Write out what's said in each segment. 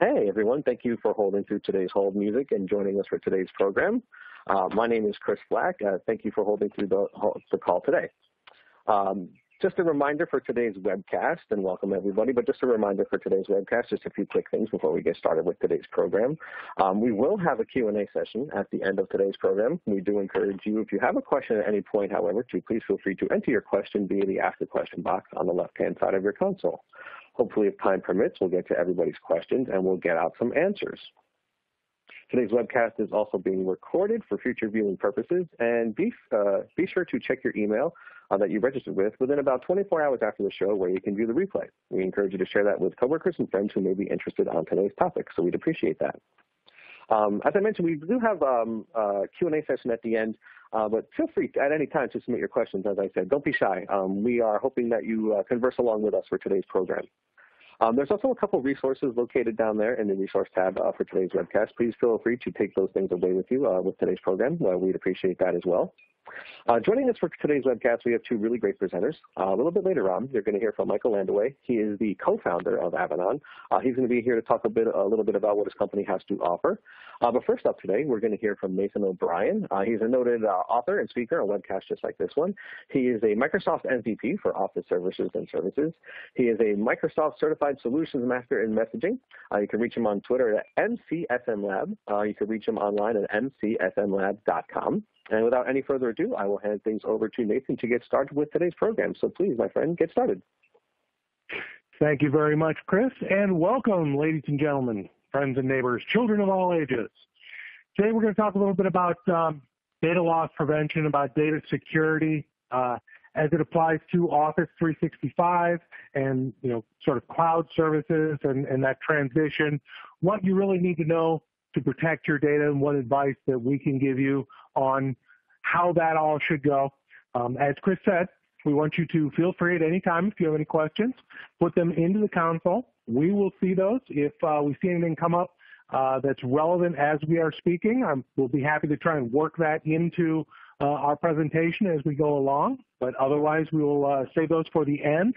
Hey everyone, thank you for holding through today's hold music and joining us for today's program. Uh, my name is Chris Black. Uh, thank you for holding through the, the call today. Um, just a reminder for today's webcast, and welcome everybody, but just a reminder for today's webcast, just a few quick things before we get started with today's program. Um, we will have a Q&A session at the end of today's program. We do encourage you, if you have a question at any point, however, to please feel free to enter your question via the Ask a Question box on the left-hand side of your console. Hopefully, if time permits, we'll get to everybody's questions and we'll get out some answers. Today's webcast is also being recorded for future viewing purposes, and be, uh, be sure to check your email uh, that you registered with within about 24 hours after the show where you can view the replay. We encourage you to share that with coworkers and friends who may be interested on today's topic, so we'd appreciate that. Um, as I mentioned, we do have um, a Q&A session at the end, uh, but feel free at any time to submit your questions, as I said. Don't be shy. Um, we are hoping that you uh, converse along with us for today's program. Um, there's also a couple resources located down there in the resource tab uh, for today's webcast. Please feel free to take those things away with you uh, with today's program. We'd appreciate that as well. Uh, joining us for today's webcast, we have two really great presenters. Uh, a little bit later on, you're going to hear from Michael Landewe. He is the co-founder of Avanan. Uh, he's going to be here to talk a bit, a little bit about what his company has to offer. Uh, but first up today, we're going to hear from Nathan O'Brien. Uh, he's a noted uh, author and speaker on webcasts just like this one. He is a Microsoft MVP for Office Servers and Services. He is a Microsoft Certified Solutions Master in Messaging. you can reach him on Twitter at MCSMLab. you can reach him online at mcsmlab.com. And without any further ado, I will hand things over to Nathan to get started with today's program. So please, my friend, get started. Thank you very much, Chris, and welcome, ladies and gentlemen, friends and neighbors, children of all ages. Today we're going to talk a little bit about um, data loss prevention, about data security, uh, as it applies to Office 365 and you know sort of cloud services and, and that transition. What you really need to know to protect your data and what advice that we can give you on how that all should go. Um, as Chris said, we want you to feel free at any time if you have any questions, put them into the console. We will see those. If uh, we see anything come up uh, that's relevant as we are speaking, um, we'll be happy to try and work that into uh, our presentation as we go along. But otherwise, we will uh, save those for the end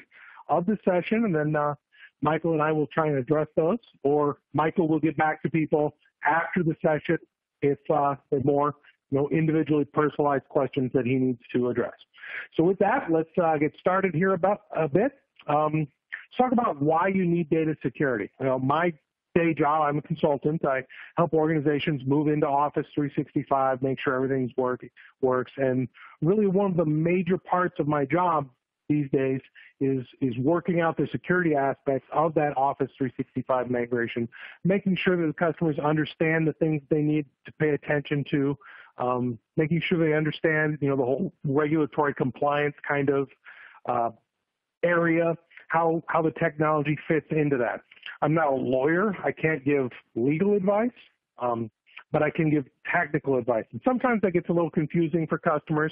of the session, and then uh, Michael and I will try and address those, or Michael will get back to people after the session if uh, there's more you know, individually personalized questions that he needs to address. So with that, let's uh, get started here about a bit. Um, let's talk about why you need data security. You know, my day job, I'm a consultant. I help organizations move into Office 365, make sure everything's work, works. And really one of the major parts of my job these days is is working out the security aspects of that Office 365 migration, making sure that the customers understand the things they need to pay attention to, um, making sure they understand you know the whole regulatory compliance kind of uh, area, how how the technology fits into that. I'm not a lawyer. I can't give legal advice. Um, but I can give technical advice. And sometimes that gets a little confusing for customers.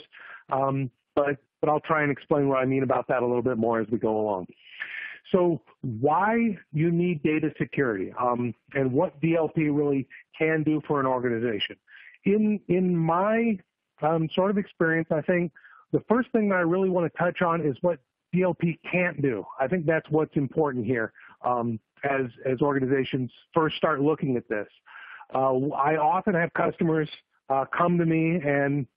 Um, but, but I'll try and explain what I mean about that a little bit more as we go along. So why you need data security um, and what DLP really can do for an organization. In, in my um, sort of experience, I think the first thing that I really want to touch on is what DLP can't do. I think that's what's important here um, as, as organizations first start looking at this. Uh, I often have customers uh, come to me and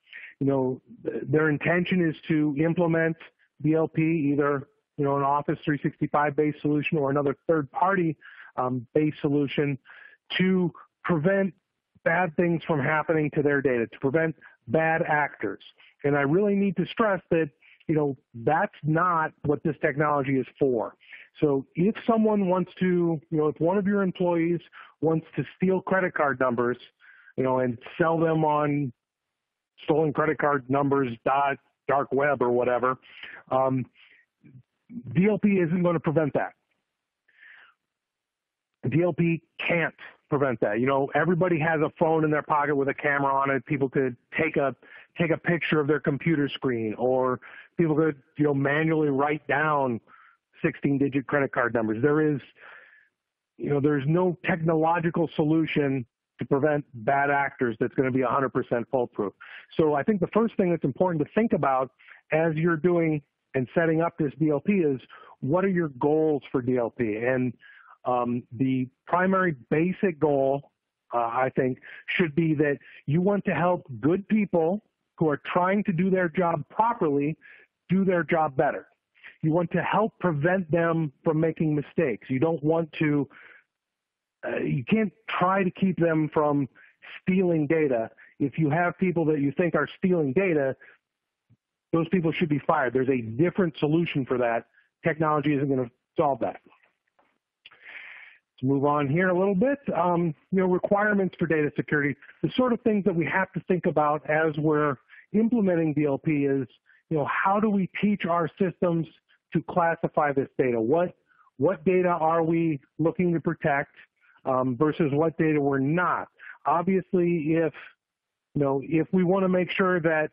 you know, their intention is to implement DLP, either you know an Office 365 based solution or another third party um, based solution to prevent bad things from happening to their data, to prevent bad actors. And I really need to stress that you know that's not what this technology is for. So if someone wants to, you know, if one of your employees wants to steal credit card numbers, you know, and sell them on stolen credit card numbers, dot, dark web or whatever. Um, DLP isn't going to prevent that. DLP can't prevent that. You know, everybody has a phone in their pocket with a camera on it. People could take a take a picture of their computer screen, or people could you know manually write down 16-digit credit card numbers. There is, you know, there's no technological solution to prevent bad actors that's going to be 100% foolproof. So I think the first thing that's important to think about as you're doing and setting up this DLP is what are your goals for DLP? And Um, the primary basic goal, uh, I think, should be that you want to help good people who are trying to do their job properly do their job better. You want to help prevent them from making mistakes. You don't want to, uh, you can't try to keep them from stealing data. If you have people that you think are stealing data, those people should be fired. There's a different solution for that. Technology isn't going to solve that. Let's move on here a little bit. Um, you know, requirements for data security. The sort of things that we have to think about as we're implementing DLP is, you know, how do we teach our systems to classify this data? What what data are we looking to protect um, versus what data we're not? Obviously, if you know, if we want to make sure that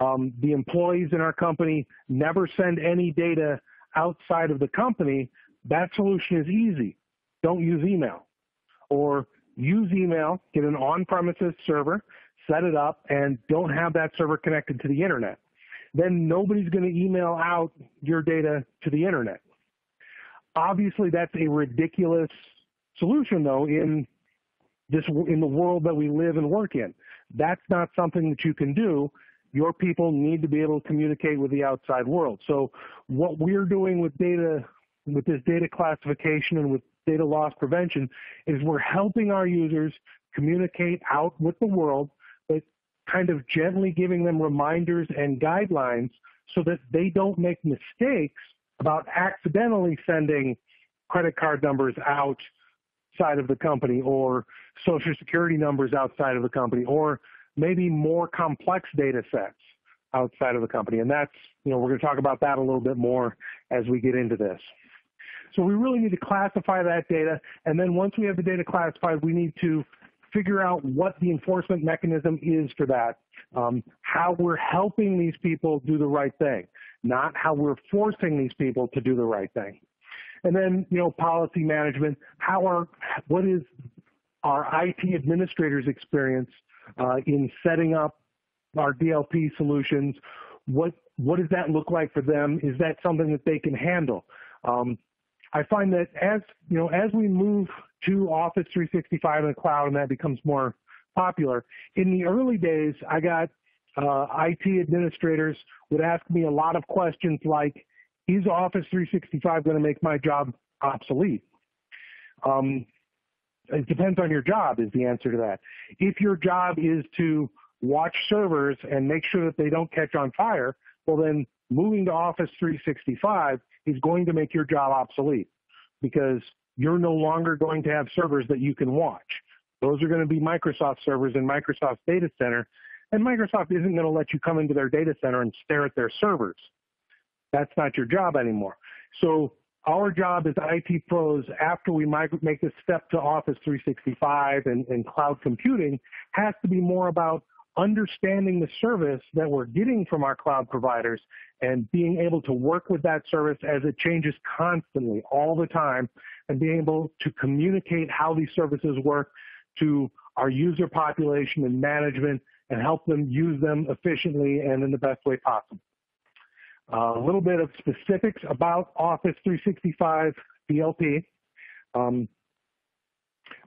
um, the employees in our company never send any data outside of the company, that solution is easy. Don't use email. Or use email, get an on-premises server, set it up, and don't have that server connected to the internet. Then nobody's going to email out your data to the internet. Obviously, that's a ridiculous solution, though, in this in the world that we live and work in. That's not something that you can do. Your people need to be able to communicate with the outside world. So what we're doing with data, with this data classification and with data loss prevention is we're helping our users communicate out with the world, but kind of gently giving them reminders and guidelines so that they don't make mistakes about accidentally sending credit card numbers outside of the company or social security numbers outside of the company or maybe more complex data sets outside of the company. And that's, you know, we're going to talk about that a little bit more as we get into this. So we really need to classify that data. And then once we have the data classified, we need to figure out what the enforcement mechanism is for that, um, how we're helping these people do the right thing, not how we're forcing these people to do the right thing. And then, you know, policy management, how are, what is our IT administrators' experience uh, in setting up our DLP solutions? What, what does that look like for them? Is that something that they can handle? Um, I find that as you know, as we move to Office 365 in the cloud and that becomes more popular, in the early days, I got uh, IT administrators would ask me a lot of questions like, "Is Office 365 going to make my job obsolete?" Um, it depends on your job is the answer to that. If your job is to watch servers and make sure that they don't catch on fire, well then moving to Office 365 is going to make your job obsolete because you're no longer going to have servers that you can watch. Those are going to be Microsoft servers in Microsoft's data center, and Microsoft isn't going to let you come into their data center and stare at their servers. That's not your job anymore. So our job as IT pros, after we make this step to Office 365 and, and cloud computing, has to be more about understanding the service that we're getting from our cloud providers and being able to work with that service as it changes constantly all the time and being able to communicate how these services work to our user population and management and help them use them efficiently and in the best way possible. A little bit of specifics about Office 365 DLP. Um,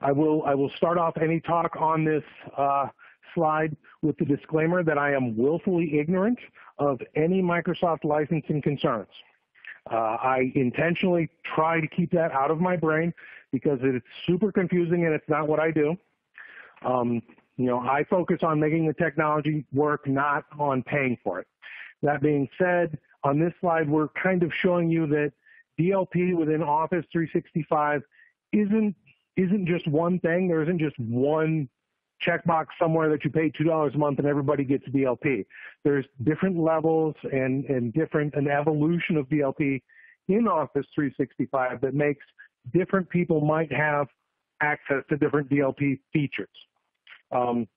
I will I will start off any talk on this uh, slide with the disclaimer that I am willfully ignorant of any Microsoft licensing concerns. Uh, I intentionally try to keep that out of my brain because it's super confusing and it's not what I do. Um, you know, I focus on making the technology work, not on paying for it. That being said, on this slide, we're kind of showing you that DLP within Office 365 isn't isn't just one thing. There isn't just one checkbox somewhere that you pay two dollars a month and everybody gets DLP. There's different levels and and different an evolution of DLP in Office 365 that makes different people might have access to different DLP features. Um,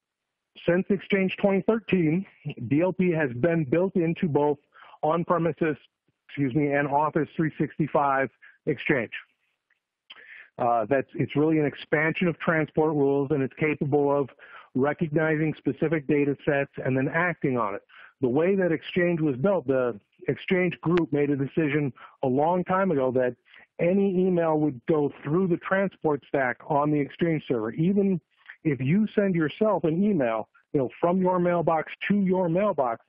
since Exchange 2013, DLP has been built into both on-premises, excuse me, and Office 365 Exchange. Uh, that's it's really an expansion of transport rules, and it's capable of recognizing specific data sets and then acting on it. The way that Exchange was built, the Exchange group made a decision a long time ago that any email would go through the transport stack on the Exchange server. Even if you send yourself an email, you know, from your mailbox to your mailbox,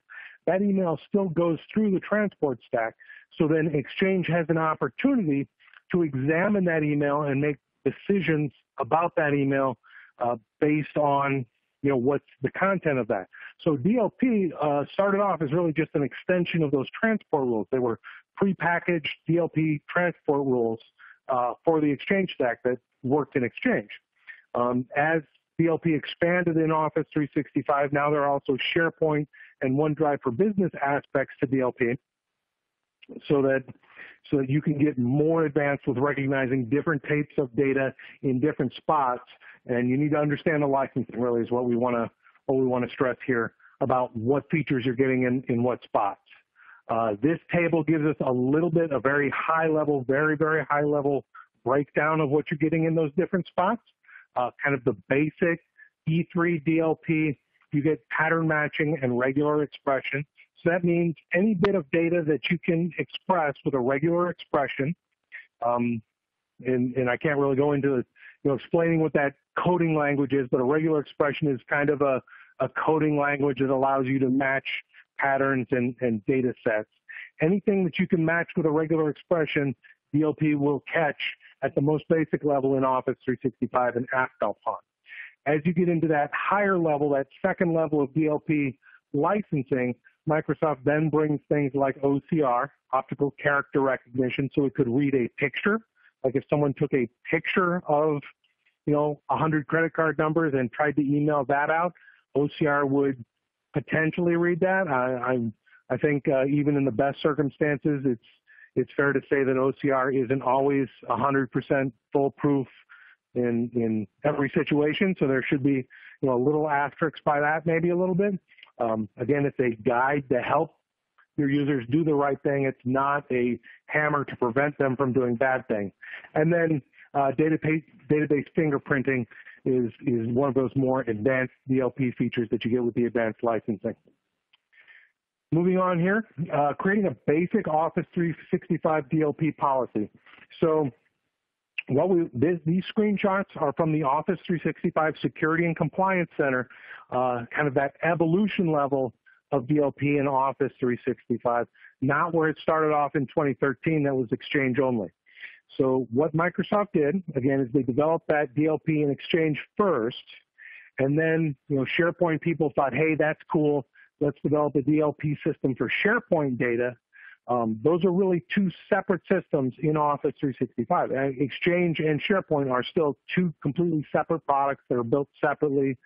that email still goes through the transport stack. So then Exchange has an opportunity to examine that email and make decisions about that email uh, based on you know what's the content of that. So DLP uh, started off as really just an extension of those transport rules. They were prepackaged DLP transport rules uh, for the Exchange stack that worked in Exchange. Um, as DLP expanded in Office 365, now there are also SharePoint and OneDrive for Business aspects to DLP, so that so that you can get more advanced with recognizing different types of data in different spots. And you need to understand the licensing really is what we want to what we want to stress here about what features you're getting in, in what spots. Uh, this table gives us a little bit, a very high level, very, very high level breakdown of what you're getting in those different spots. Uh, kind of the basic E3 DLP, you get pattern matching and regular expression. So that means any bit of data that you can express with a regular expression, um, and, and I can't really go into you know explaining what that coding language is, but a regular expression is kind of a, a coding language that allows you to match patterns and, and data sets. Anything that you can match with a regular expression, DLP will catch at the most basic level in Office 365 and act upon. As you get into that higher level, that second level of DLP licensing, Microsoft then brings things like OCR, optical character recognition, so it could read a picture. Like if someone took a picture of, you know, 100 credit card numbers and tried to email that out, OCR would potentially read that. I, I, I think uh, even in the best circumstances, it's it's fair to say that OCR isn't always 100% foolproof in in every situation. So there should be you know a little asterisk by that, maybe a little bit. Um, again, it's a guide to help your users do the right thing. It's not a hammer to prevent them from doing bad things. And then uh, database, database fingerprinting is, is one of those more advanced DLP features that you get with the advanced licensing. Moving on here, uh, creating a basic Office 365 DLP policy. So what we, this, these screenshots are from the Office 365 Security and Compliance Center, uh, kind of that evolution level of DLP in Office 365, not where it started off in 2013 that was Exchange only. So what Microsoft did, again, is they developed that DLP in Exchange first, and then, you know, SharePoint people thought, hey, that's cool. Let's develop a DLP system for SharePoint data. Um, those are really two separate systems in Office 365. Exchange and SharePoint are still two completely separate products that are built separately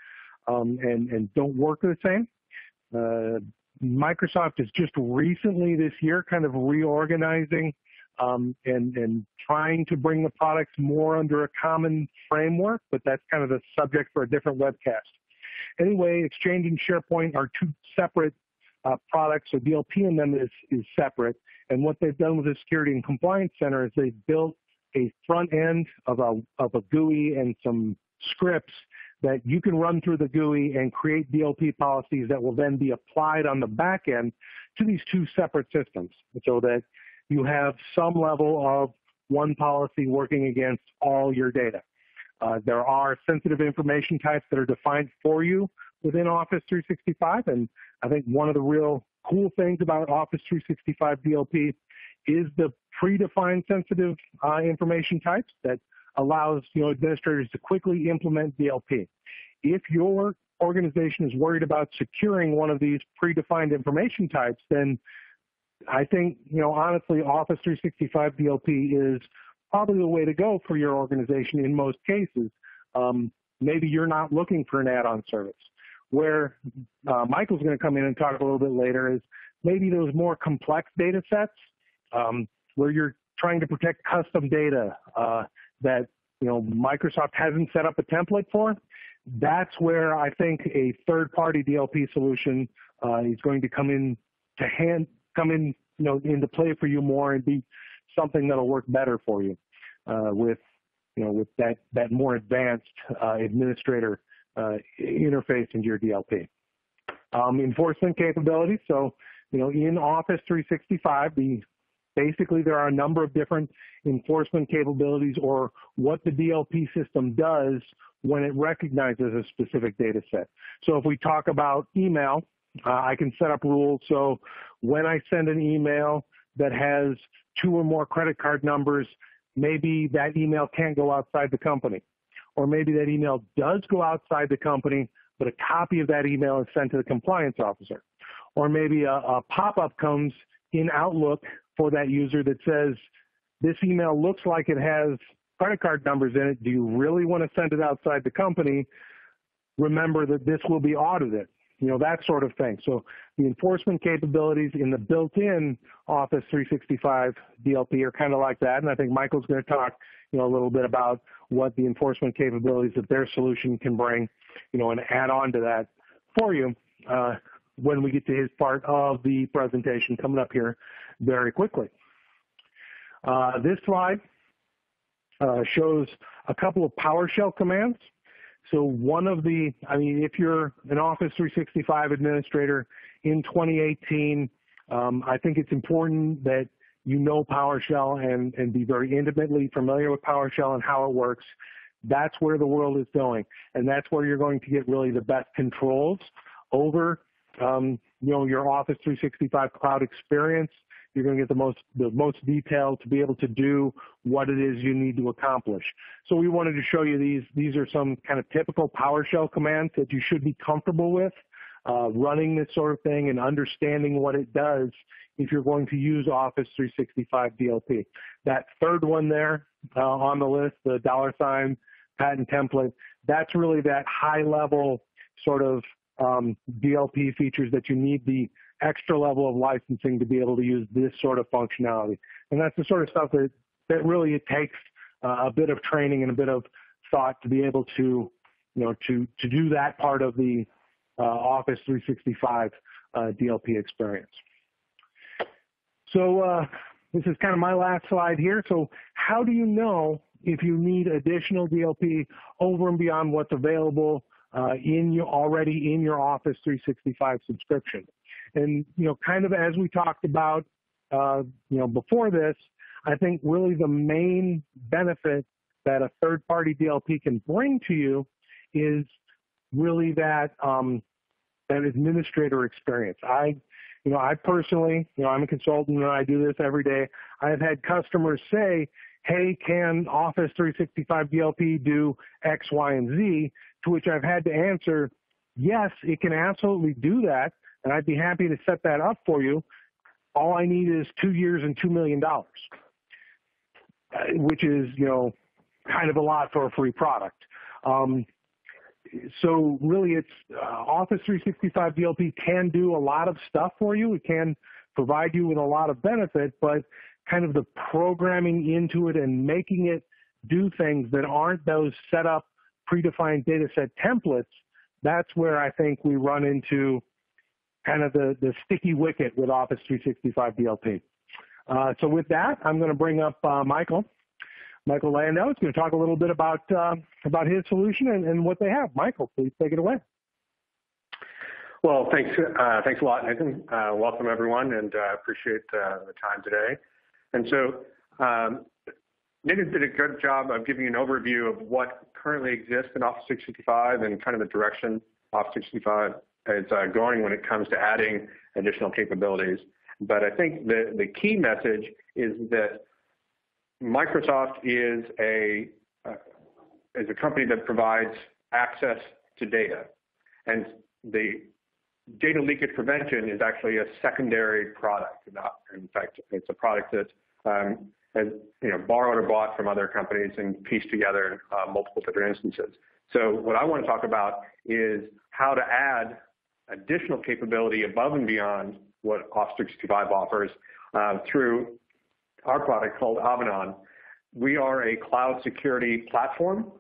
um, and, and don't work the same. Uh, Microsoft is just recently this year kind of reorganizing um, and, and trying to bring the products more under a common framework, but that's kind of the subject for a different webcast. Anyway, Exchange and SharePoint are two separate uh, products, so DLP in them is, is separate. And what they've done with the Security and Compliance Center is they've built a front end of a, of a GUI and some scripts that you can run through the GUI and create DLP policies that will then be applied on the back end to these two separate systems so that you have some level of one policy working against all your data. Uh, there are sensitive information types that are defined for you within Office 365, and I think one of the real cool things about Office 365 DLP is the predefined sensitive uh, information types that allows you know administrators to quickly implement DLP. If your organization is worried about securing one of these predefined information types, then I think, you know, honestly, Office 365 DLP is probably the way to go for your organization in most cases. Um, maybe you're not looking for an add-on service. Where uh, Michael's going to come in and talk a little bit later is maybe those more complex data sets um, where you're trying to protect custom data uh, that you know Microsoft hasn't set up a template for. That's where I think a third-party DLP solution uh, is going to come in to hand come in, you know, into play for you more and be something that'll work better for you uh, with, you know, with that that more advanced uh, administrator uh, interface into your DLP. Um, enforcement capabilities. So, you know, in Office 365, the Basically, there are a number of different enforcement capabilities or what the DLP system does when it recognizes a specific data set. So if we talk about email, uh, I can set up rules. So when I send an email that has two or more credit card numbers, maybe that email can't go outside the company. Or maybe that email does go outside the company, but a copy of that email is sent to the compliance officer. Or maybe a, a pop-up comes in Outlook for that user that says, this email looks like it has credit card numbers in it. Do you really want to send it outside the company? Remember that this will be audited. You know, that sort of thing. So the enforcement capabilities in the built-in Office 365 DLP are kind of like that. And I think Michael's going to talk, you know, a little bit about what the enforcement capabilities that their solution can bring, you know, and add on to that for you uh, when we get to his part of the presentation coming up here very quickly. Uh, this slide uh, shows a couple of PowerShell commands. So one of the, I mean, if you're an Office 365 administrator in 2018, um, I think it's important that you know PowerShell and, and be very intimately familiar with PowerShell and how it works. That's where the world is going. And that's where you're going to get really the best controls over, um, you know, your Office 365 cloud experience you're going to get the most the most detail to be able to do what it is you need to accomplish. So we wanted to show you these. These are some kind of typical PowerShell commands that you should be comfortable with uh, running this sort of thing and understanding what it does if you're going to use Office 365 DLP. That third one there uh, on the list, the dollar sign patent template, that's really that high level sort of um, DLP features that you need the extra level of licensing to be able to use this sort of functionality. And that's the sort of stuff that, that really it takes uh, a bit of training and a bit of thought to be able to, you know, to, to do that part of the Office 365 uh, DLP experience. So uh, this is kind of my last slide here. So how do you know if you need additional DLP over and beyond what's available uh, in your already in your Office 365 subscription? And, you know, kind of as we talked about, uh, you know, before this, I think really the main benefit that a third party DLP can bring to you is really that, um, that administrator experience. I, you know, I personally, you know, I'm a consultant and I do this every day. I've had customers say, hey, can Office 365 DLP do X, Y, and Z? To which I've had to answer, yes, it can absolutely do that and I'd be happy to set that up for you. All I need is two years and $2 million, uh, which is, you know, kind of a lot for a free product. Um, so really it's uh, Office 365 DLP can do a lot of stuff for you. It can provide you with a lot of benefit, but kind of the programming into it and making it do things that aren't those set up predefined data set templates, that's where I think we run into kind of the, the sticky wicket with Office 365 DLP. Uh, so with that, I'm going to bring up uh, Michael. Michael Landewe is going to talk a little bit about uh, about his solution and, and, what they have. Michael, please take it away. Well, thanks uh, thanks a lot, Nathan. Uh, welcome everyone, and uh, appreciate the time today. And so, um, Nathan did a good job of giving an overview of what currently exists in Office 365 and kind of the direction Office 365 is uh, going when it comes to adding additional capabilities. But I think the, the key message is that Microsoft is a, uh, is a company that provides access to data. And the data leakage prevention is actually a secondary product. Not, in fact, it's a product that um, has you know, borrowed or bought from other companies and pieced together uh, multiple different instances. So what I want to talk about is how to add additional capability above and beyond what Office 365 offers uh, through our product called Avanan. We are a cloud security platform,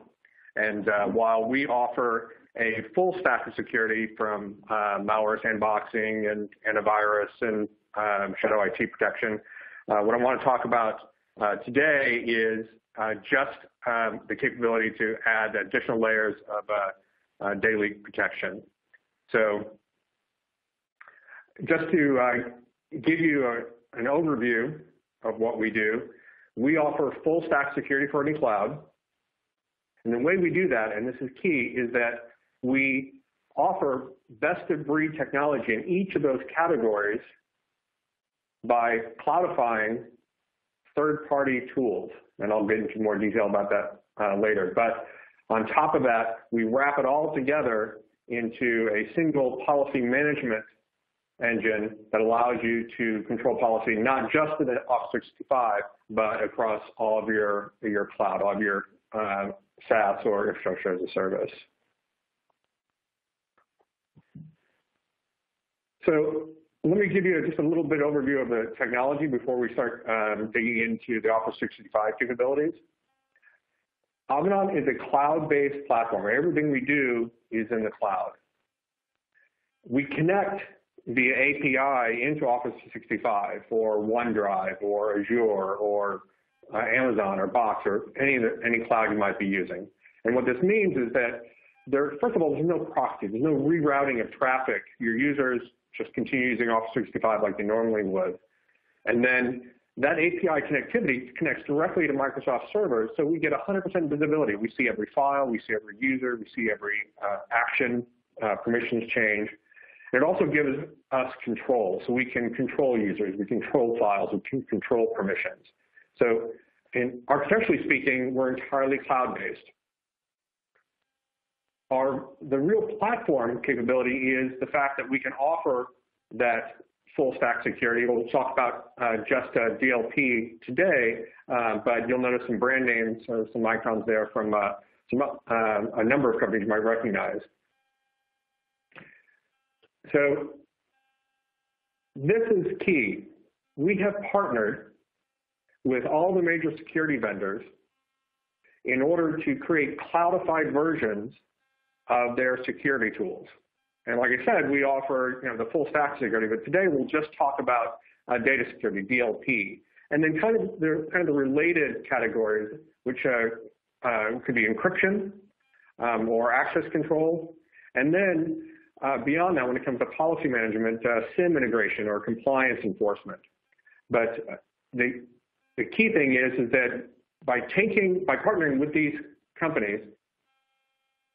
and uh, while we offer a full stack of security from uh, malware sandboxing and antivirus and um, shadow IT protection, uh, what I want to talk about uh, today is uh, just um, the capability to add additional layers of data leak protection. So just to uh, give you a, an overview of what we do. We offer full stack security for any cloud. And the way we do that, and this is key, is that we offer best of breed technology in each of those categories by cloudifying third party tools. And I'll get into more detail about that uh, later. But on top of that, we wrap it all together into a single policy management engine that allows you to control policy not just in the Office 365, but across all of your, your cloud, all of your uh, SaaS or infrastructure as a service. So let me give you just a little bit overview of the technology before we start um, digging into the Office 365 capabilities. Avanan is a cloud-based platform. Everything we do is in the cloud. We connect via API into Office 365 or OneDrive or Azure or uh, Amazon or Box or any any cloud you might be using. And what this means is that there, first of all, there's no proxy, there's no rerouting of traffic. Your users just continue using Office 365 like they normally would. And then that API connectivity connects directly to Microsoft servers, so we get 100% visibility. We see every file, we see every user, we see every uh, action, uh, permissions change. It also gives us control, so we can control users, we control files, we can control permissions. So in architecturally speaking, we're entirely cloud-based. Our, the real platform capability is the fact that we can offer that full stack security. We'll talk about uh, just uh, DLP today, uh, but you'll notice some brand names, uh, some icons there from uh, some, a number of companies you might recognize. So this is key. We have partnered with all the major security vendors in order to create cloudified versions of their security tools. And like I said, we offer you know, the full stack security, but today we'll just talk about uh, data security, DLP. And then kind of the kind of the related categories, which uh, uh, could be encryption um, or access control. And then uh, beyond that, when it comes to policy management, uh, SIEM integration or compliance enforcement. But uh, the, the key thing is, is that by taking, by partnering with these companies,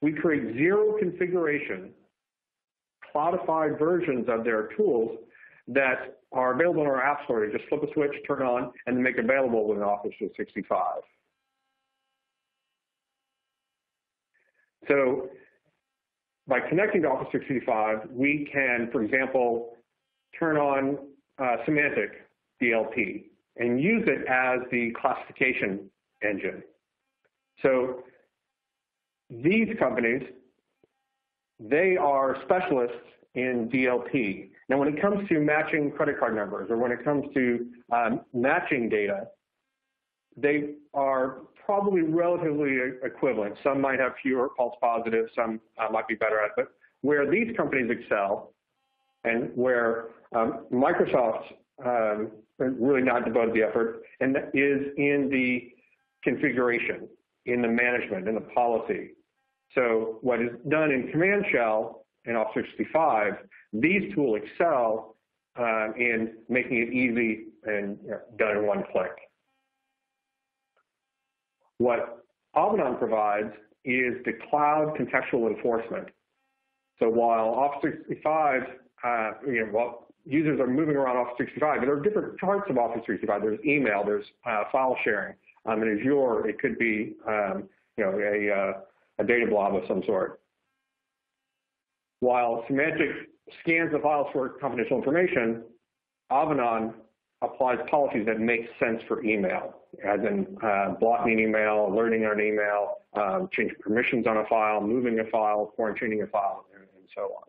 we create zero configuration, cloudified versions of their tools that are available in our App Store. You just flip a switch, turn on, and make available within Office 365. So by connecting to Office 365, we can, for example, turn on uh, Symantec DLP and use it as the classification engine. So these companies, they are specialists in DLP. Now, when it comes to matching credit card numbers or when it comes to um, matching data, they are probably relatively equivalent. Some might have fewer false positives, some uh, might be better at it. But where these companies excel and where um, Microsoft's um, really not devoted the effort, and is in the configuration, in the management, in the policy. So what is done in Command Shell in Office 365, these tools excel uh, in making it easy and you know, done in one click. What Avanan provides is the cloud contextual enforcement. So while Office 365, uh, you know, while users are moving around Office 365, there are different parts of Office 365. There's email, there's uh, file sharing. Um, in Azure, it could be, um, you know, a, uh, a data blob of some sort. While Symantec scans the files for confidential information, Avanan applies policies that make sense for email, as in uh, blocking email, alerting on email, um, changing permissions on a file, moving a file, quarantining a file, and, and so on.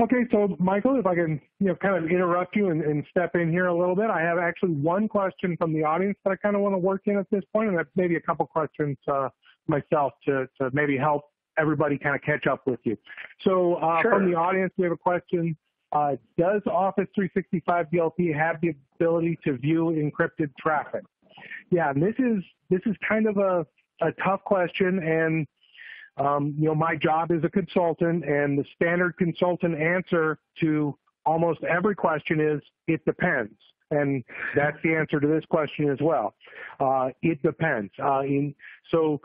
Okay, so Michael, if I can, you know, kind of interrupt you and, and, step in here a little bit, I have actually one question from the audience that I kind of want to work in at this point, and maybe a couple questions uh, myself to, to maybe help everybody kind of catch up with you. So uh, sure. from the audience, we have a question. Uh, does Office 365 DLP have the ability to view encrypted traffic? Yeah, and this is this is kind of a, a tough question, and um, you know my job is a consultant, and the standard consultant answer to almost every question is it depends. And that's the answer to this question as well. Uh, it depends. Uh, in, so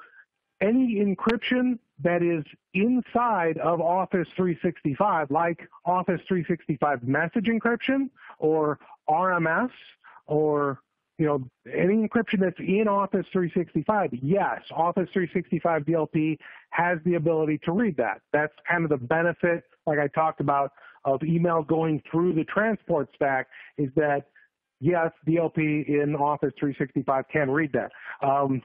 any encryption that is inside of Office 365, like Office 365 message encryption or RMS or you know, any encryption that's in Office 365, yes, Office 365 DLP has the ability to read that. That's kind of the benefit, like I talked about, of email going through the transport stack is that, yes, DLP in Office 365 can read that. Um,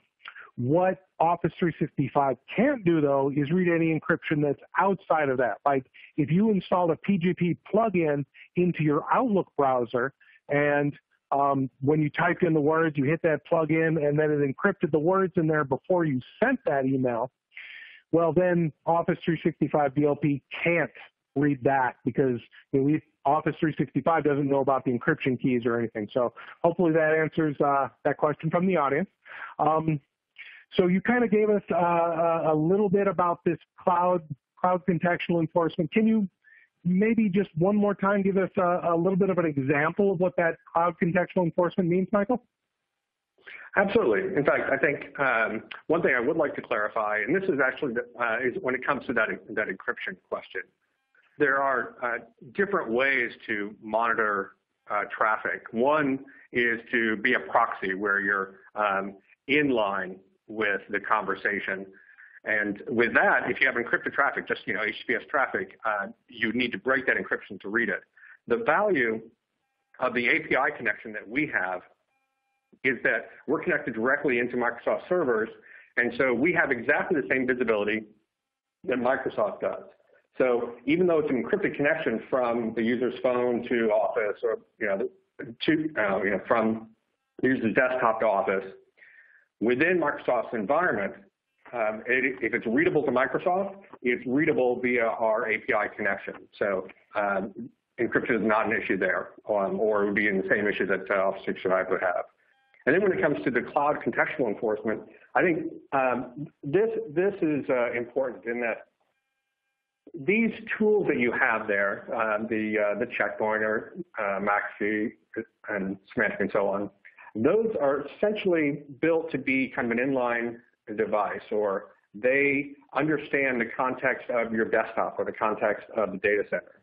what Office 365 can't do, though, is read any encryption that's outside of that. Like if you install a PGP plugin into your Outlook browser and um, when you typed in the words, you hit that plug-in, and then it encrypted the words in there before you sent that email. Well, then Office 365 DLP can't read that because you know, Office 365 doesn't know about the encryption keys or anything. So hopefully that answers uh, that question from the audience. Um, so you kind of gave us uh, a little bit about this cloud cloud contextual enforcement. Can you maybe just one more time give us a, a little bit of an example of what that cloud contextual enforcement means, Michael? Absolutely. In fact, I think um, one thing I would like to clarify, and this is actually uh, is when it comes to that that encryption question, there are uh, different ways to monitor uh, traffic. One is to be a proxy where you're um, in line with the conversation and with that, if you have encrypted traffic, just you know HTTPS traffic, uh, you need to break that encryption to read it. The value of the API connection that we have is that we're connected directly into Microsoft servers, and so we have exactly the same visibility that Microsoft does. So even though it's an encrypted connection from the user's phone to Office, or you know, to uh, you know, from user's desktop to Office, within Microsoft's environment, um, it, if it's readable to Microsoft, it's readable via our API connection. So um, encryption is not an issue there, um, or it would be in the same issue that uh, Office 365 would have. And then when it comes to the cloud contextual enforcement, I think um, this this is uh, important in that these tools that you have there, uh, the uh, the Check Point or uh, McAfee and Symantec and so on, those are essentially built to be kind of an inline device or they understand the context of your desktop or the context of the data center.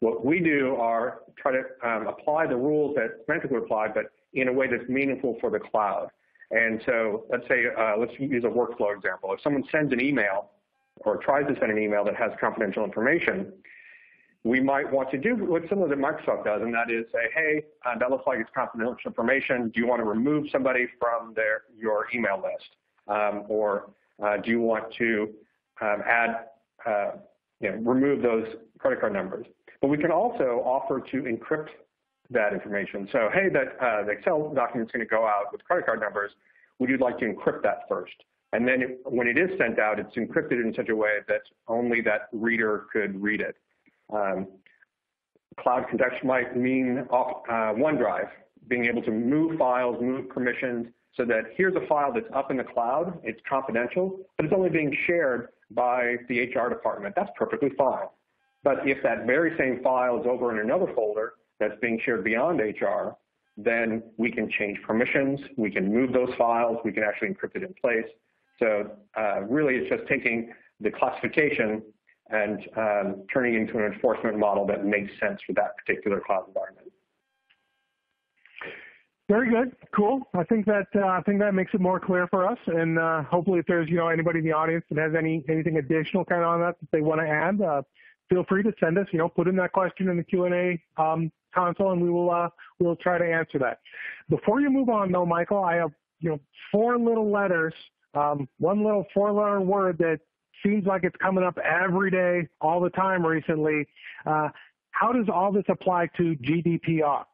What we do are try to um, apply the rules that Symantec would apply, but in a way that's meaningful for the cloud. And so let's say, uh, let's use a workflow example. If someone sends an email or tries to send an email that has confidential information, we might want to do what similar that Microsoft does, and that is say, hey, uh, that looks like it's confidential information. Do you want to remove somebody from their, your email list? um, or uh, do you want to um, add, uh, you know, remove those credit card numbers? But we can also offer to encrypt that information. So, hey, that uh, the Excel document is going to go out with credit card numbers. Would you like to encrypt that first? And then it, when it is sent out, it's encrypted in such a way that only that reader could read it. Um, cloud context might mean off, uh, OneDrive, being able to move files, move permissions, so that here's a file that's up in the cloud, it's confidential, but it's only being shared by the HR department. That's perfectly fine. But if that very same file is over in another folder that's being shared beyond HR, then we can change permissions, we can move those files, we can actually encrypt it in place. So uh, really it's just taking the classification and um, turning into an enforcement model that makes sense for that particular cloud environment. Very good, cool. I think that uh, I think that makes it more clear for us, and uh, hopefully, if there's you know anybody in the audience that has any anything additional kind of on that that they want to add, uh, feel free to send us. You know, put in that question in the Q and A um, console, and we will uh, we'll try to answer that. Before you move on, though, Michael, I have you know four little letters, um, one little four-letter word that seems like it's coming up every day, all the time recently. Uh, how does all this apply to GDPR?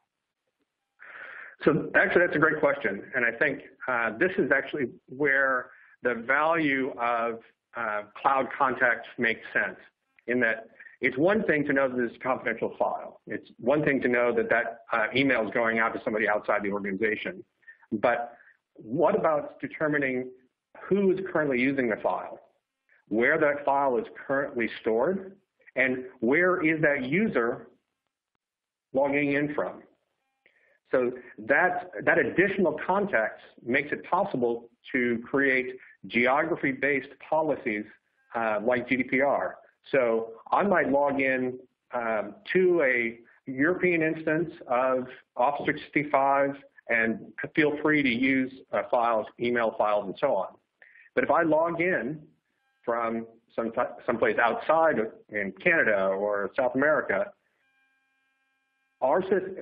So actually, that's a great question. And I think uh, this is actually where the value of uh, cloud context makes sense in that it's one thing to know that it's a confidential file. It's one thing to know that that uh, email is going out to somebody outside the organization. But what about determining who is currently using the file, where that file is currently stored, and where is that user logging in from? So that, that additional context makes it possible to create geography-based policies uh, like GDPR. So I might log in um, to a European instance of Office 365 and feel free to use uh, files, email files, and so on. But if I log in from some someplace outside in Canada or South America, our system,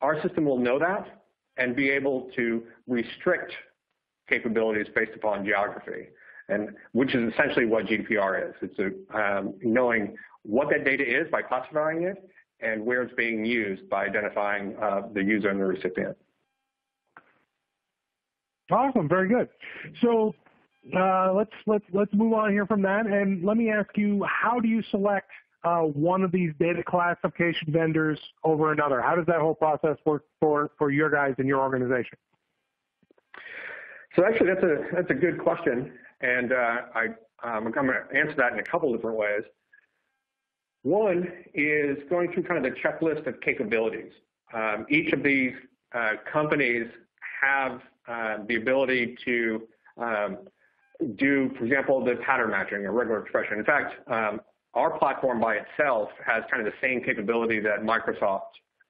our system will know that and be able to restrict capabilities based upon geography, and which is essentially what GDPR is. It's a, um, knowing what that data is by classifying it and where it's being used by identifying uh, the user and the recipient. Awesome, very good. So uh, let's let's let's move on here from that, and let me ask you: How do you select uh, one of these data classification vendors over another? How does that whole process work for for your guys in your organization? So actually, that's a that's a good question, and uh, I um, I'm going to answer that in a couple different ways. One is going through kind of the checklist of capabilities. Um, each of these uh, companies have uh, the ability to um, do, for example, the pattern matching or regular expression. In fact, um, our platform by itself has kind of the same capability that Microsoft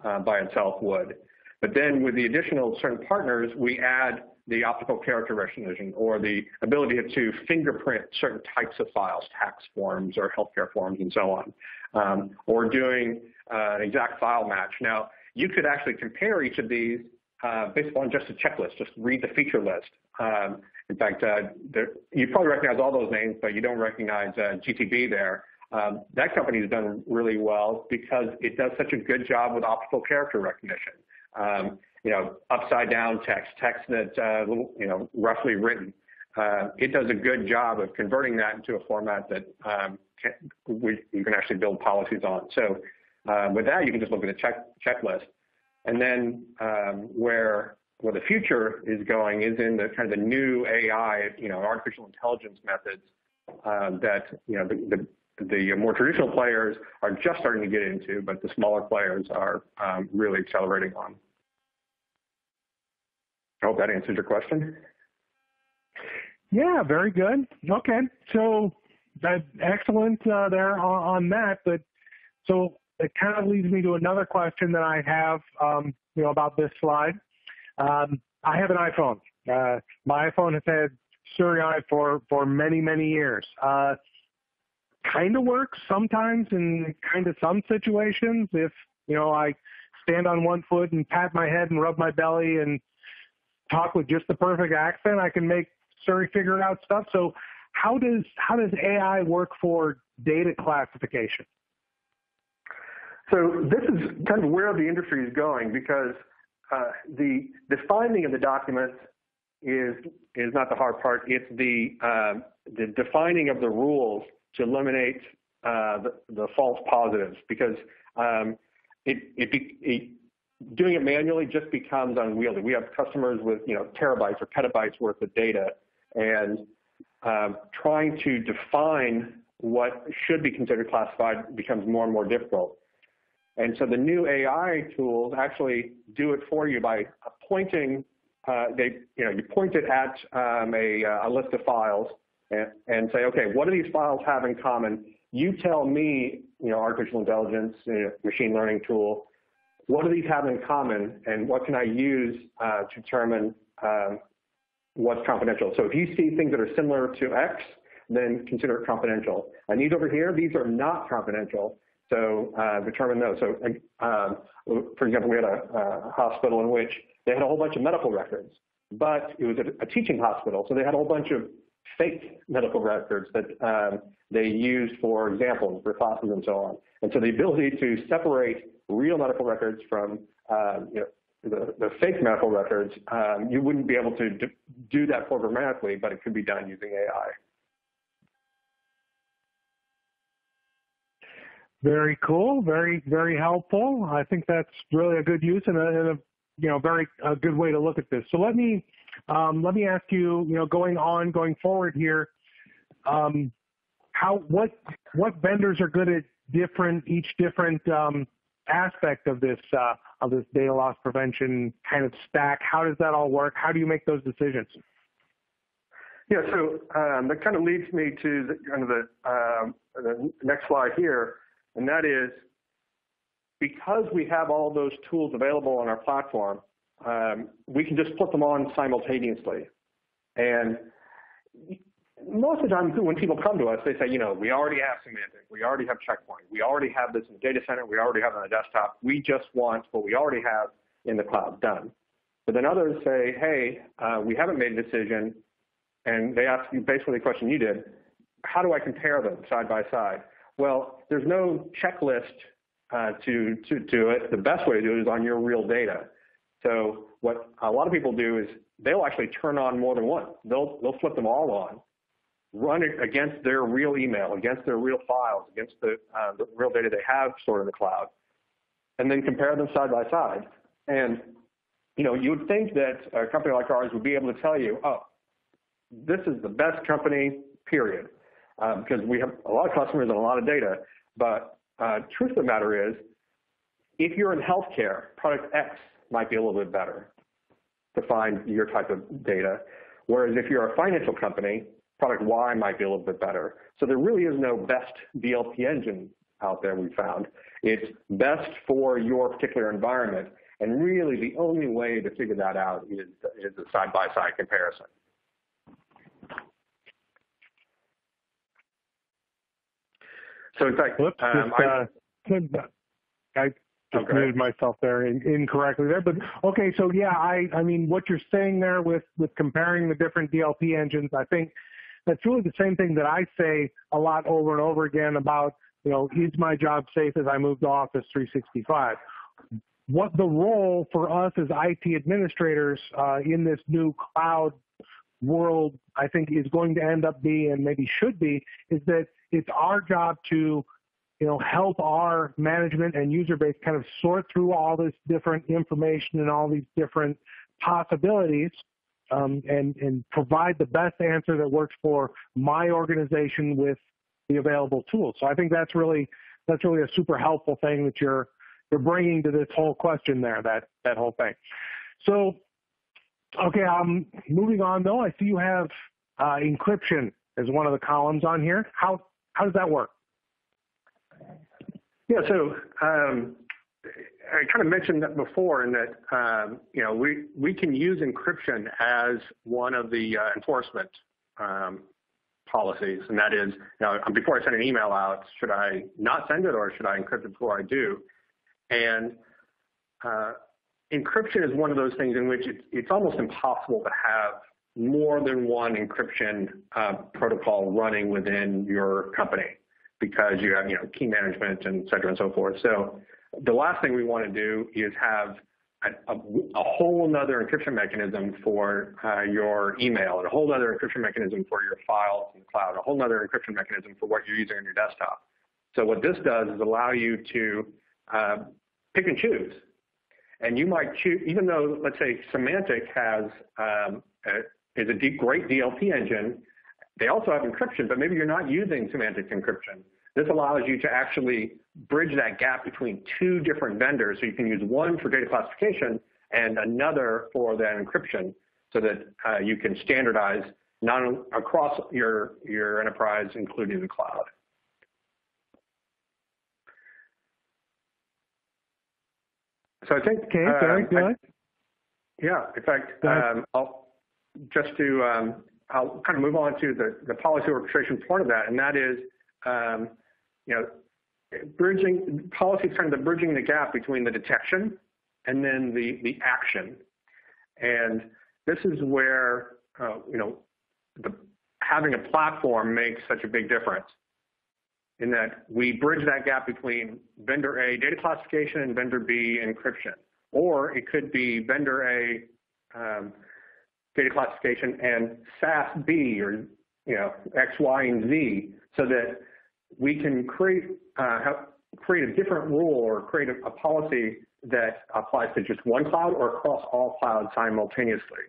uh, by itself would. But then with the additional certain partners, we add the optical character recognition or the ability to fingerprint certain types of files, tax forms or healthcare forms and so on, um, or doing uh, an exact file match. Now, you could actually compare each of these uh, based on just a checklist, just read the feature list. Um, in fact, uh, there, you probably recognize all those names, but you don't recognize uh, GTB there. Um, that company has done really well because it does such a good job with optical character recognition. Um, you know, upside down text, text that, uh, you know, roughly written. Uh, it does a good job of converting that into a format that um, can, we, you can actually build policies on. So uh, with that, you can just look at a check, checklist. And then um, where where the future is going is in the kind of the new AI, you know, artificial intelligence methods um, that you know the, the, the more traditional players are just starting to get into, but the smaller players are um, really accelerating on. I hope that answers your question. Yeah, very good. Okay, so that excellent uh, there on, on that. But so it kind of leads me to another question that I have, um, you know, about this slide. Um, I have an iPhone. Uh, my iPhone has had Siri for, for many, many years. Uh, kind of works sometimes in kind of some situations. If, you know, I stand on one foot and pat my head and rub my belly and talk with just the perfect accent, I can make Siri figure out stuff. So how does, how does AI work for data classification? So this is kind of where the industry is going because uh, the finding of the documents is is not the hard part. It's the uh, the defining of the rules to eliminate uh, the, the, false positives because um, it, it, it, doing it manually just becomes unwieldy. We have customers with you know terabytes or petabytes worth of data, and um, trying to define what should be considered classified becomes more and more difficult. And so the new AI tools actually do it for you by pointing, uh, they, you know, you point it at um, a, uh, a, list of files and, and, say, okay, what do these files have in common? You tell me, you know, artificial intelligence, you know, machine learning tool, what do these have in common and what can I use uh, to determine um, what's confidential? So if you see things that are similar to X, then consider it confidential. And these over here, these are not confidential. So uh, determine those. So, um, for example, we had a, a, hospital in which they had a whole bunch of medical records, but it was a, a teaching hospital, so they had a whole bunch of fake medical records that um, they used for examples, for classes, and so on. And so the ability to separate real medical records from um, you know, the, the, fake medical records, um, you wouldn't be able to do that programmatically, but it could be done using AI. Very cool. Very, very helpful. I think that's really a good use and a, and a you know, very a good way to look at this. So let me um, let me ask you, you know, going on, going forward here, um, how what what vendors are good at different each different um, aspect of this uh, of this data loss prevention kind of stack? How does that all work? How do you make those decisions? Yeah, so um, that kind of leads me to the, kind of the, um, the next slide here, and that is because we have all those tools available on our platform, um, we can just put them on simultaneously. And most of the time when people come to us, they say, you know, we already have Symantec, we already have Check Point, we already have this in the data center, we already have it on the desktop, we just want what we already have in the cloud done. But then others say, hey, uh, we haven't made a decision, and they ask you basically the question you did, how do I compare them side by side? Well, there's no checklist uh, to, to do it. The best way to do it is on your real data. So what a lot of people do is they'll actually turn on more than one. They'll, they'll flip them all on, run it against their real email, against their real files, against the, uh, the real data they have stored in the cloud, and then compare them side by side. And you know, you would think that a company like ours would be able to tell you, oh, this is the best company, period, um, because we have a lot of customers and a lot of data. But uh, truth of the matter is, if you're in healthcare, product X might be a little bit better to find your type of data. Whereas if you're a financial company, product Y might be a little bit better. So there really is no best DLP engine out there we found. It's best for your particular environment. And really the only way to figure that out is, is a side-by-side -side comparison. So in fact, Whoops, um, just, uh, I, just okay. muted myself there incorrectly there. But okay, so yeah, I I mean what you're saying there with with comparing the different DLP engines, I think that's really the same thing that I say a lot over and over again about you know is my job safe as I move to Office 365. What the role for us as IT administrators uh, in this new cloud world, I think, is going to end up being, and maybe should be, is that it's our job to you know, help our management and user base kind of sort through all this different information and all these different possibilities um, and, and provide the best answer that works for my organization with the available tools. So I think that's really that's really a super helpful thing that you're you're bringing to this whole question there that that whole thing. So okay, um, moving on though, I see you have uh, encryption as one of the columns on here. How how does that work? Yeah, so um, I kind of mentioned that before in that, um, you know, we, we can use encryption as one of the uh, enforcement um, policies. And that is, you know, before I send an email out, should I not send it or should I encrypt it before I do? And uh, encryption is one of those things in which it's, it's almost impossible to have more than one encryption uh, protocol running within your company because you have, you know, key management and et cetera and so forth. So the last thing we want to do is have a, a, a whole other encryption mechanism for uh, your email and a whole other encryption mechanism for your files in the cloud, a whole other encryption mechanism for what you're using on your desktop. So what this does is allow you to uh, pick and choose. And you might choose, even though, let's say, Symantec has um, a, is a deep, great DLP engine, they also have encryption, but maybe you're not using Symantec encryption. This allows you to actually bridge that gap between two different vendors. So you can use one for data classification and another for that encryption so that uh, you can standardize not across your, your enterprise, including the cloud. So I think, okay, uh, go ahead. Yeah, in fact, um, I'll, just to um, I'll kind of move on to the, the policy orchestration part of that, and that is, um, you know, bridging policy is kind of the bridging the gap between the detection and then the the action, and this is where uh, you know the having a platform makes such a big difference in that we bridge that gap between vendor A data classification and vendor B encryption, or it could be vendor A um, data classification and SaaS B or you know X, Y, and Z, so that we can create uh, have, create a different rule or create a, a, policy that applies to just one cloud or across all clouds simultaneously,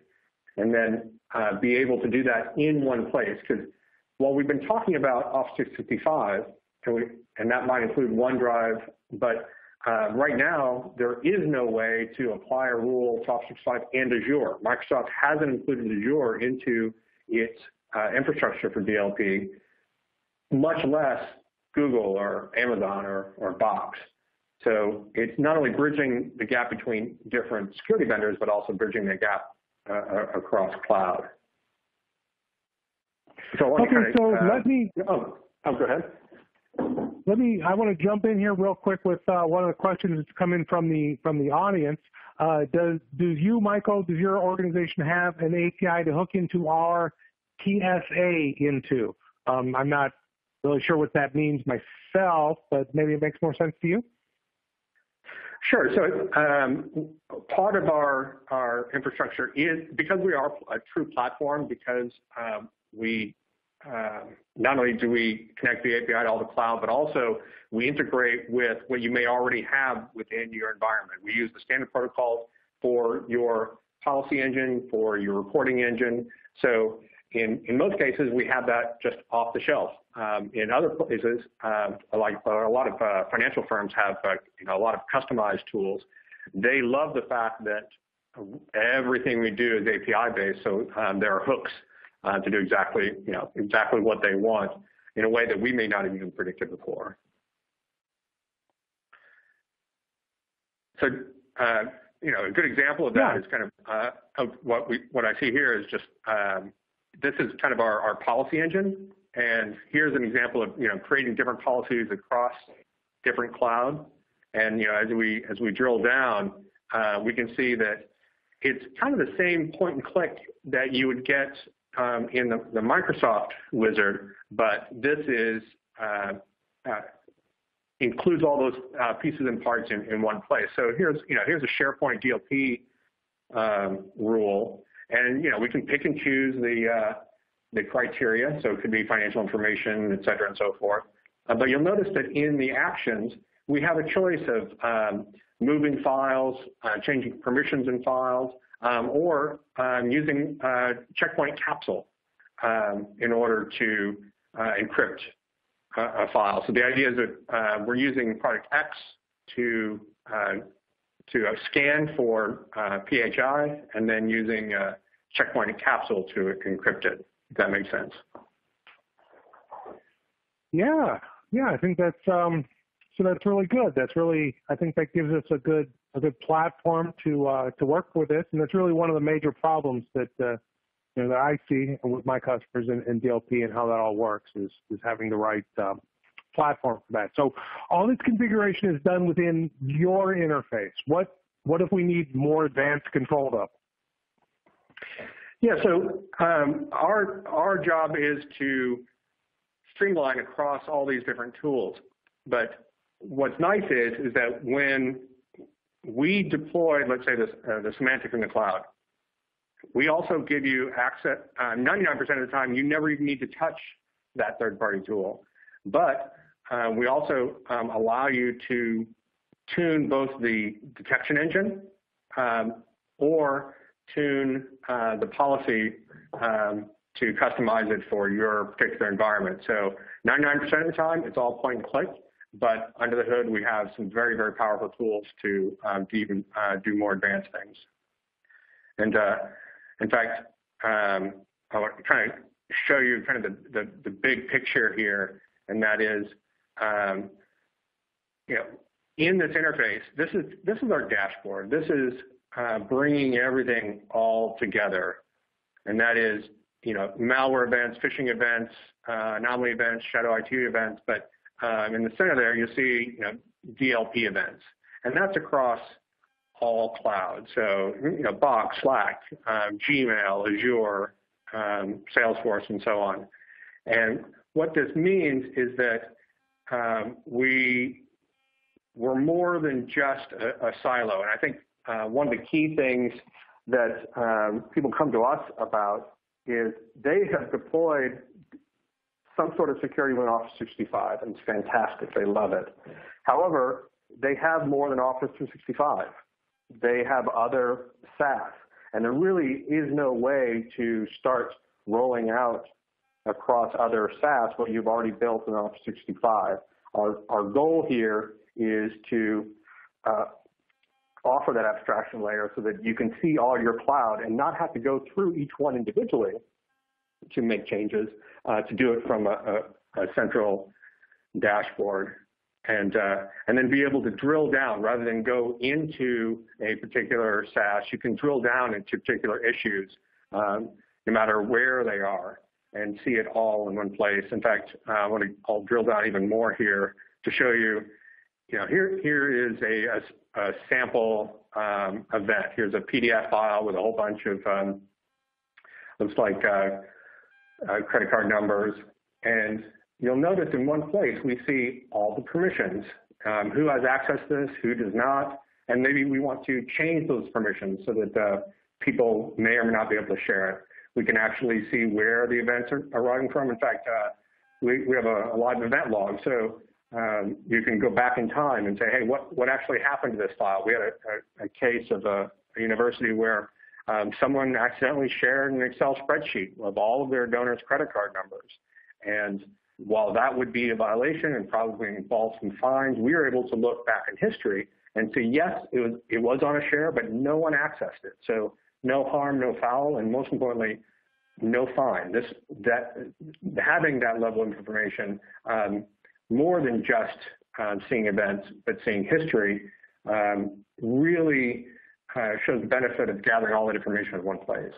and then uh, be able to do that in one place. Because while we've been talking about Office 365, and, we, and that might include OneDrive, but uh, right now, there is no way to apply a rule to Office 365 and Azure. Microsoft hasn't included Azure into its uh, infrastructure for DLP, much less Google or Amazon or, or Box. So it's not only bridging the gap between different security vendors, but also bridging the gap uh, across cloud. So okay, so uh, let me. Oh, oh, go ahead. Let me. I want to jump in here real quick with uh, one of the questions that's coming from the from the audience. Uh, does do you, Michael? Does your organization have an API to hook into our TSA into? Um, I'm not really sure what that means myself, but maybe it makes more sense to you. Sure. So um, part of our, our infrastructure is because we are a true platform, because um, we um, not only do we connect the API to all the cloud, but also we integrate with what you may already have within your environment. We use the standard protocols for your policy engine, for your reporting engine. So in, in most cases, we have that just off the shelf. Um, in other places, uh, like a lot of uh, financial firms have uh, you know, a lot of customized tools. They love the fact that everything we do is API based, so um, there are hooks uh, to do exactly you know exactly what they want in a way that we may not have even predicted before. So uh, you know a good example of that yeah. is kind of, of what we what I see here is just um, this is kind of our, our policy engine. And here's an example of, you know, creating different policies across different cloud, And, you know, as we, as we drill down, uh, we can see that it's kind of the same point and click that you would get um, in the, the, Microsoft wizard, but this is uh, uh, includes all those uh, pieces and parts in, in one place. So here's you know here's a SharePoint DLP um, rule, and you know, we can pick and choose the uh, the criteria, so it could be financial information, et cetera, and so forth. Uh, but you'll notice that in the actions, we have a choice of um, moving files, uh, changing permissions in files, um, or um, using uh, Check Point Capsule um, in order to uh, encrypt a, a, file. So the idea is that uh, we're using product X to to scan for uh, PHI and then using a Check Point Capsule to encrypt it, if that makes sense. Yeah, yeah, I think that's um, so that's really good. That's really I think that gives us a good a good platform to uh, to work with this, and that's really one of the major problems that uh, you know that I see with my customers in, in DLP and how that all works is is having the right um, platform for that. So all this configuration is done within your interface. What what if we need more advanced control though? Yeah, so um, our our job is to streamline across all these different tools. But what's nice is is that when we deploy, let's say, this, uh, the Symantec in the cloud, we also give you access. 99% uh, of the time, you never even need to touch that third-party tool. But uh, we also um, allow you to tune both the detection engine um, or tune uh, the policy um, to customize it for your particular environment. So 99% of the time, it's all point and click, but under the hood, we have some very, very powerful tools to, um, even uh, do more advanced things. And uh, in fact, um, I want to show you kind of the, the, the big picture here, and that is um, you know, in this interface, this is this is our dashboard. This is uh, bringing everything all together, and that is you know malware events, phishing events, uh, anomaly events, shadow IT events. But um, in the center there, you'll see you know DLP events, and that's across all clouds. So you know Box, Slack, um, Gmail, Azure, um, Salesforce, and so on. And what this means is that um, we we're more than just a, a silo. And I think uh, one of the key things that um, people come to us about is they have deployed some sort of security with Office 365, and it's fantastic. They love it. However, they have more than Office 365. They have other SaaS, and there really is no way to start rolling out across other SaaS what you've already built in Office 365. Our, our goal here is to uh, offer that abstraction layer so that you can see all your cloud and not have to go through each one individually to make changes, uh, to do it from a, a, a central dashboard and uh, and then be able to drill down rather than go into a particular SaaS. You can drill down into particular issues, um, no matter where they are, and see it all in one place. In fact, uh, I want to I'll drill down even more here to show you. You know, here here is a, a, a sample um, event. Here's a PDF file with a whole bunch of um, looks like uh, uh credit card numbers and you'll notice in one place we see all the permissions, um, who has access to this, who does not, and maybe we want to change those permissions so that uh, people may or may not be able to share it. We can actually see where the events are arriving from. In fact, uh, we, we have a, a, live event log, so um, you can go back in time and say, hey, what, what actually happened to this file? We had a, a, a case of a, a university where um, someone accidentally shared an Excel spreadsheet of all of their donors' credit card numbers. And while that would be a violation and probably involve some fines, we were able to look back in history and say, yes, it was, it was on a share, but no one accessed it. So no harm, no foul, and most importantly, no fine. This, that, having that level of information, um, more than just um, seeing events, but seeing history, um, really uh, shows the benefit of gathering all that information in one place.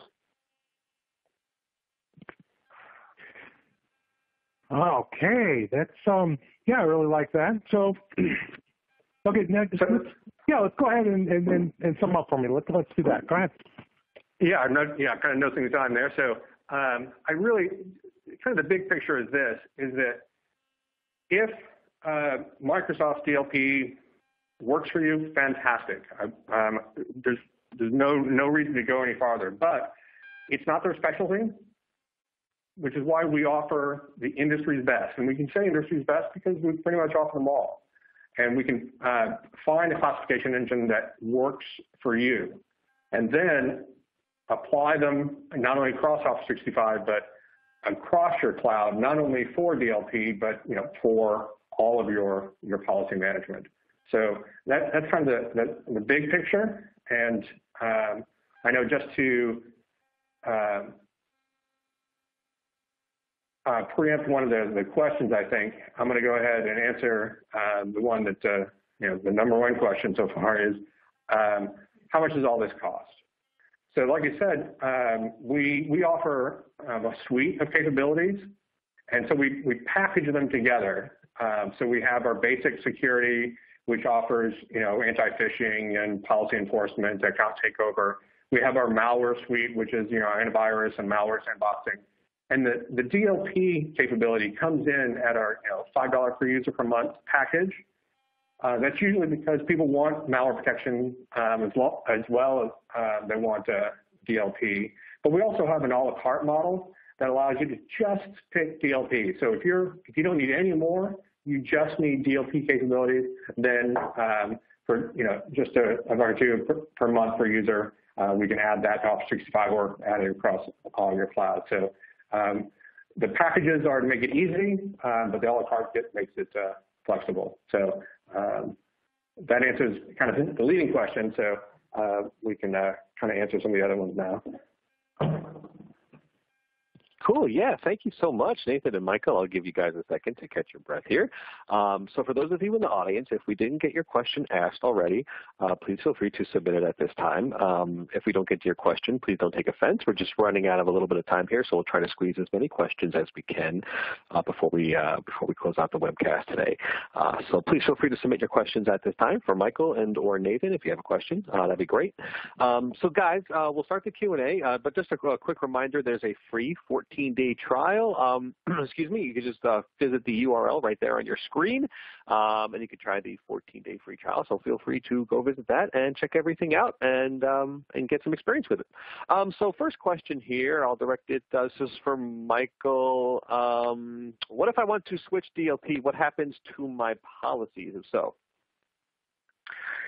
Okay, that's um, yeah, I really like that. So, okay, next, let's, yeah, let's go ahead and, and, and, and sum up for me. Let's let's do that. Go ahead. Yeah, I'm not, yeah, kind of noticing the time there. So, um, I really kind of the big picture is this: is that if uh, Microsoft DLP works for you, fantastic. Um, there's there's no no reason to go any farther, but it's not their specialty which is why we offer the industry's best. And we can say industry's best because we pretty much offer them all. And we can uh, find a classification engine that works for you and then apply them not only across Office 365, but across your cloud, not only for DLP, but you know, for all of your, your policy management. So that, that's kind of the, the, the big picture. And um, I know just to uh, uh, preempt one of the, the questions, I think, I'm going to go ahead and answer uh, the one that, uh, you know, the number one question so far is, um, how much does all this cost? So like I said, um, we, we offer um, a suite of capabilities, and so we, we package them together. Um, so we have our basic security, which offers, you know, anti-phishing and policy enforcement, account takeover. We have our malware suite, which is, you know, antivirus and malware sandboxing. And the, the DLP capability comes in at our you know, $5 per user per month package. Uh, that's usually because people want malware protection um, as, well, as well as uh, they want uh, DLP. But we also have an a la carte model that allows you to just pick DLP. So if you're if you don't need any more, you just need DLP capabilities, then um, for you know just a, a or two per, per month per user, uh, we can add that to Office 365 or add it across all your clouds. So um, the packages are to make it easy, um, but the a la carte kit makes it uh, flexible. So um, that answers kind of the leading question. So uh, we can uh, kind of answer some of the other ones now. Cool. Yeah. Thank you so much, Nathan and Michael. I'll give you guys a second to catch your breath here. Um, so for those of you in the audience, if we didn't get your question asked already, uh, please feel free to submit it at this time. Um, if we don't get to your question, please don't take offense. We're just running out of a little bit of time here, so we'll try to squeeze as many questions as we can uh, before we uh, before we close out the webcast today. Uh, so please feel free to submit your questions at this time for Michael and or Nathan if you have a question. Uh, that'd be great. Um, so guys, uh, we'll start the Q&A, but just a, a quick reminder, there's a free 14 14-day trial. Um, excuse me, you can just uh, visit the URL right there on your screen, um, and you can try the 14-day free trial. So feel free to go visit that and check everything out and um, and get some experience with it. Um, so first question here, I'll direct it. Uh, this is from Michael. Um, what if I want to switch DLP? What happens to my policies? If so.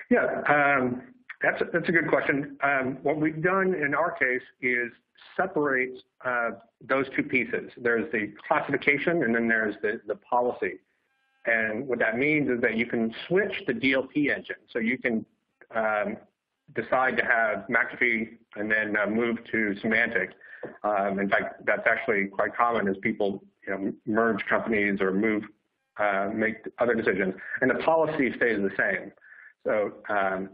Yeah. Um, that's a, that's a good question. Um, what we've done in our case is separate uh, those two pieces. There's the classification and then there's the, the policy. And what that means is that you can switch the DLP engine. So you can um, decide to have McAfee and then uh, move to Symantec. Um, in fact, that's actually quite common as people you know, merge companies or move, uh, make other decisions, and the policy stays the same. So um,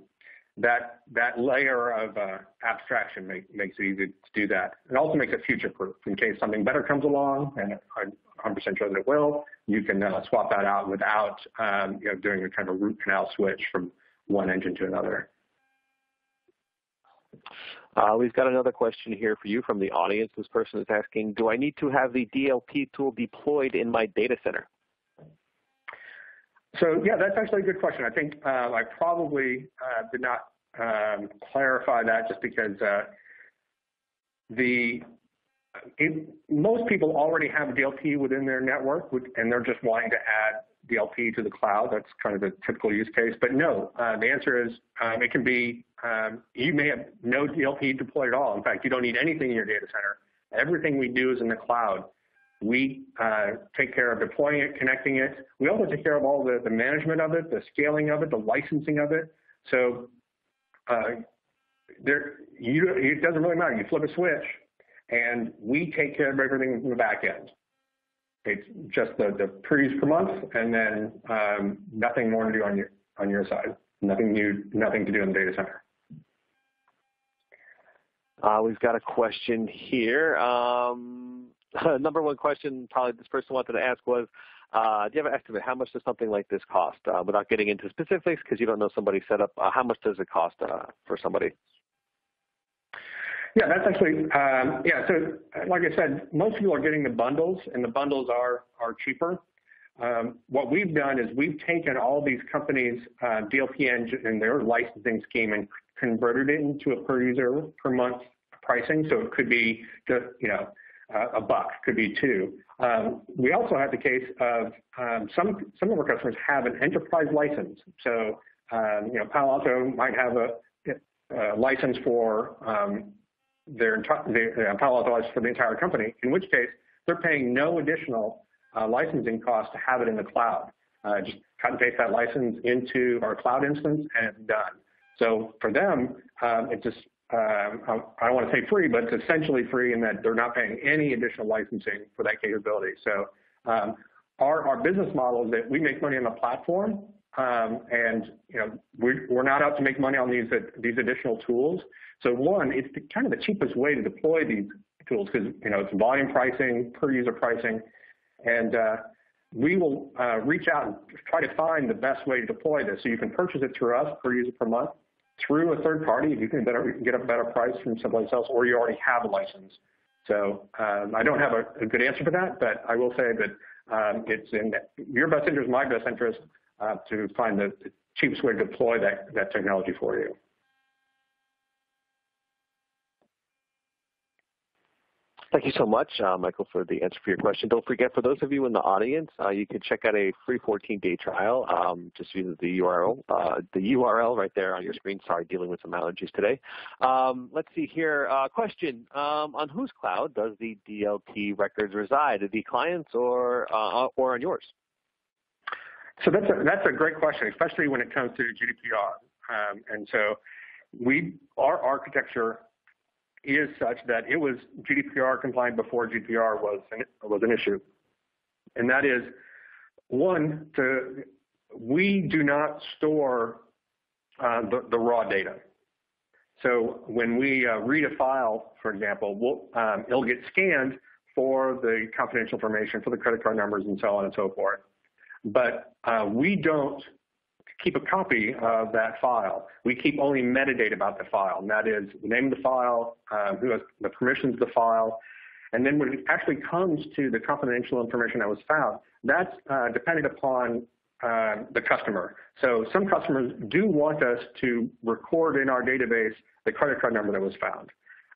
that that layer of uh, abstraction make, makes it easy to do that. It also makes it future-proof in case something better comes along, and I'm 100% sure that it will. You can uh, swap that out without um, you know doing a kind of root canal switch from one engine to another. Uh, we've got another question here for you from the audience. This person is asking, do I need to have the DLP tool deployed in my data center? So yeah, that's actually a good question. I think uh, I probably uh, did not um, clarify that just because uh, the it, most people already have DLP within their network, and they're just wanting to add DLP to the cloud. That's kind of a typical use case. But no, uh, the answer is um, it can be, um, you may have no DLP deployed at all. In fact, you don't need anything in your data center. Everything we do is in the cloud. We uh, take care of deploying it, connecting it. We also take care of all the, management of it, the scaling of it, the licensing of it. So uh, there, you, it doesn't really matter. You flip a switch, and we take care of everything from the back end. It's just the, the per month, and then um, nothing more to do on your on your side. Nothing new, nothing to do in the data center. Uh, we've got a question here. Um, number one question probably this person wanted to ask was, uh, do you have an estimate? How much does something like this cost? Uh, without getting into specifics, because you don't know somebody's setup, uh, how much does it cost uh, for somebody? Yeah, that's actually, um, yeah, so like I said, most people are getting the bundles, and the bundles are, are cheaper. Um, what we've done is we've taken all these companies' uh, DLP and their licensing scheme and converted it into a per user per month pricing. So it could be just, you know, uh, a buck, could be two. Um, we also have the case of um, some some of our customers have an enterprise license. So um, you know, Palo Alto might have a, a license for um, their entire uh, Palo Alto license for the entire company, in which case they're paying no additional uh, licensing cost to have it in the cloud. Uh, just cut and paste that license into our cloud instance and it's done. So for them, um, it just, um, I don't want to say free, but it's essentially free in that they're not paying any additional licensing for that capability. So um, our, our business model is that we make money on the platform um, and you know we're, we're not out to make money on these these additional tools. So one, it's the, kind of the cheapest way to deploy these tools because you know it's volume pricing, per user pricing, and uh, we will uh, reach out and try to find the best way to deploy this. So you can purchase it through us per user per month, through a third party if you can better, get a better price from someplace else, or you already have a license. So um, I don't have a, a, good answer for that, but I will say that um, it's in your best interest, my best interest, uh, to find the, cheapest way to deploy that, that technology for you. Thank you so much, uh, Michael, for the answer for your question. Don't forget, for those of you in the audience, uh, you can check out a free 14-day trial. Um, just use the URL, uh, the URL right there on your screen. Sorry, dealing with some allergies today. Um, let's see here. Uh, question: um, On whose cloud does the DLP records reside? The clients or uh, or on yours? So that's a, that's a great question, especially when it comes to GDPR. Um, and so we, our architecture is such that it was GDPR compliant before GDPR was an, was an issue. And that is, one, to, we do not store uh, the, the, raw data. So when we uh, read a file, for example, we'll, um, it'll get scanned for the confidential information, for the credit card numbers and so on and so forth. But uh, we don't keep a copy of that file. We keep only metadata about the file, and that is the name of the file, uh, who has the permissions of the file, and then when it actually comes to the confidential information that was found, that's uh, dependent upon uh, the customer. So some customers do want us to record in our database the credit card number that was found.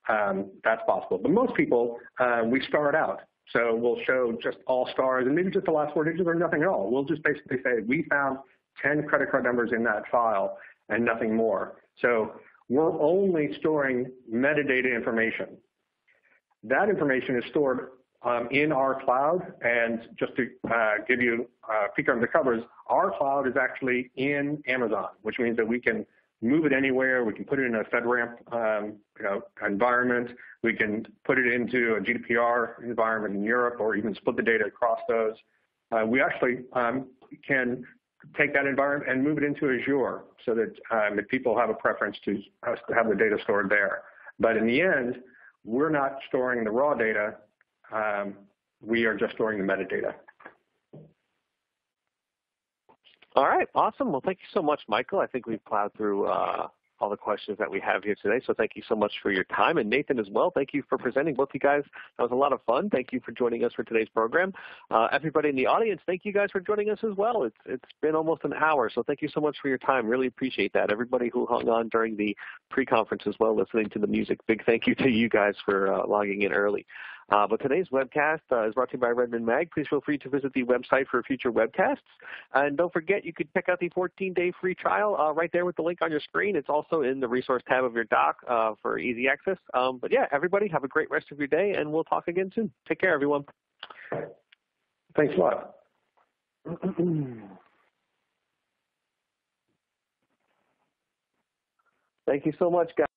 Um, that's possible. But most people, uh, we start out. So we'll show just all stars and maybe just the last four digits or nothing at all. We'll just basically say we found 10 credit card numbers in that file and nothing more. So we're only storing metadata information. That information is stored um, in our cloud. And just to uh, give you a peek under the covers, our cloud is actually in Amazon, which means that we can move it anywhere. We can put it in a FedRAMP um, you know, environment. We can put it into a GDPR environment in Europe or even split the data across those. Uh, we actually um, can take that environment and move it into Azure so that um, if people have a preference to have the data stored there. But in the end, we're not storing the raw data. Um, we are just storing the metadata. All right, awesome. Well, thank you so much, Michael. I think we've plowed through uh, all the questions that we have here today. So thank you so much for your time. And Nathan as well, thank you for presenting. Both you guys, that was a lot of fun. Thank you for joining us for today's program. Uh, everybody in the audience, thank you guys for joining us as well. It's It's been almost an hour, so thank you so much for your time. Really appreciate that. Everybody who hung on during the pre-conference as well, listening to the music, big thank you to you guys for uh, logging in early. Uh, but today's webcast uh, is brought to you by Redmond Mag. Please feel free to visit the website for future webcasts. And don't forget, you can check out the 14-day free trial uh, right there with the link on your screen. It's also in the resource tab of your doc uh, for easy access. Um, but yeah, everybody have a great rest of your day, and we'll talk again soon. Take care, everyone. Thanks a lot. Thank you so much, guys.